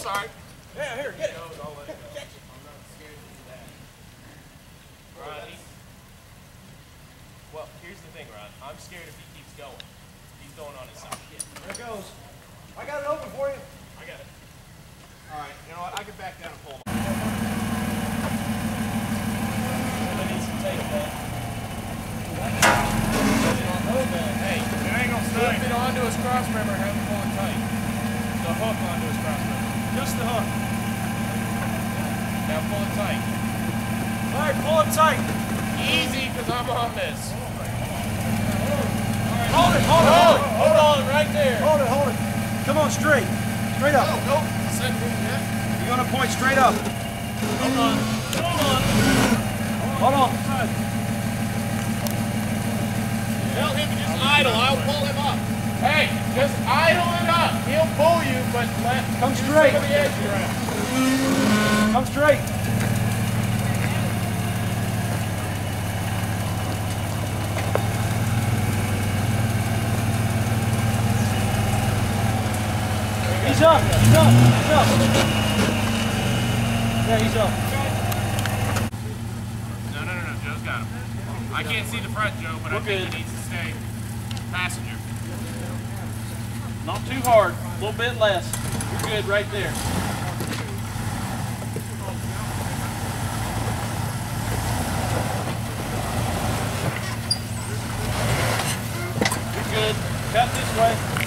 sorry. Yeah, here, get it. Ronnie. Well, here's the thing, Ron. I'm scared if he keeps going. He's going on his side. There it goes. I got it open for you. I got it. All right, you know what? I can back down and pull him. I need some tape, man. Hey, It ain't gonna flip it onto his cross member and have him pull it tight. The hook onto his cross member. Just the hook. Now pull it tight. All right, pull it tight. Easy, because I'm on this. Hold it, hold it, hold Hold, it. hold on, right there. Hold it, hold it. Come on, straight. Straight up. Him, yeah. You're gonna point straight up. Hold on. Hold on. Hold on. Tell him to just idle. I'll pull him up. Hey, just idle it pull you, but let Come straight. Some of the edge around. Come straight. He's up. He's up. He's up. Yeah, he's up. No, no, no, no. Joe's got him. I can't see the front, Joe, but I We're think good. he needs to stay passenger. Not too hard. A little bit less. You're good right there. You're good. Cut this way.